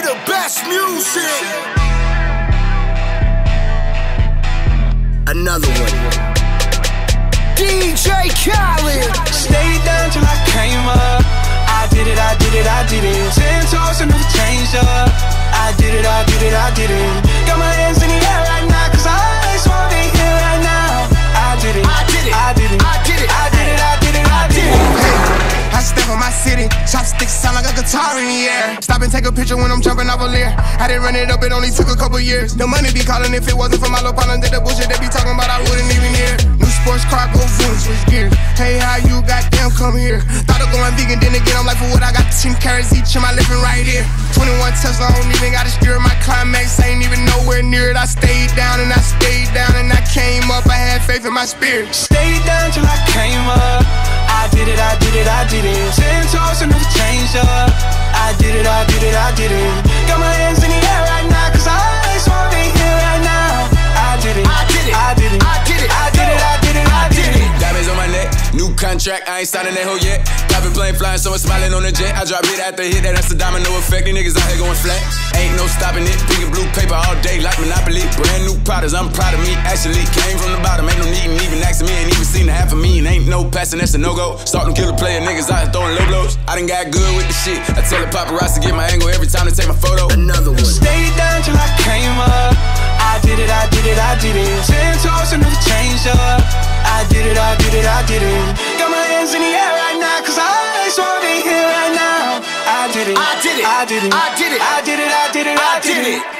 the best music. Another one. DJ Khaled. Stayed down till I came up. City, chopsticks sound like a guitar in the air. Stop and take a picture when I'm jumping off a leer. I didn't run it up, it only took a couple years. The money be calling if it wasn't for my little partner. Did the bullshit they be talking about, I wouldn't even hear. New sports car, go boom, switch gears. Hey, how you goddamn come here? Thought of going vegan, then again, I'm like, for what I got 10 carrots each in my living right here. 21 Tesla, I don't even got a steer. My climax ain't even nowhere near it. I stayed down and I stayed down and I came up. I had faith in my spirit. Stayed down till I came up. I did it, I did it, I did it. Ten toes and never changed up. I did it, I did it, I did it. Got my hands in the air right now, cause I just wanna be here right now. I did it, I did it. I did it, I did it. I did it, I did it, I did it. Diamonds on my neck, new contract, I ain't signing that hoe yet. Private plane flying, someone smiling on the jet. I drop hit after hit, that, that's the domino effect. These niggas out here going flat. Ain't no stopping it. Pink and blue paper all day like Monopoly. Brand new products, I'm proud of me. Actually, came from the bottom, ain't no need in me. No passing, that's a no go. Starting killer player, niggas out throwing low blows. I done got good with the shit. I tell the paparazzi get my angle every time they take my photo. Another one. Stayed down till I came up. I did it, I did it, I did it. Ten toes and never changed up. I did it, I did it, I did it. Got my hands in the air right now, cause I just wanna be here right now. I did it, I did it. I did it, I did it. I did it, I did it, I I did it.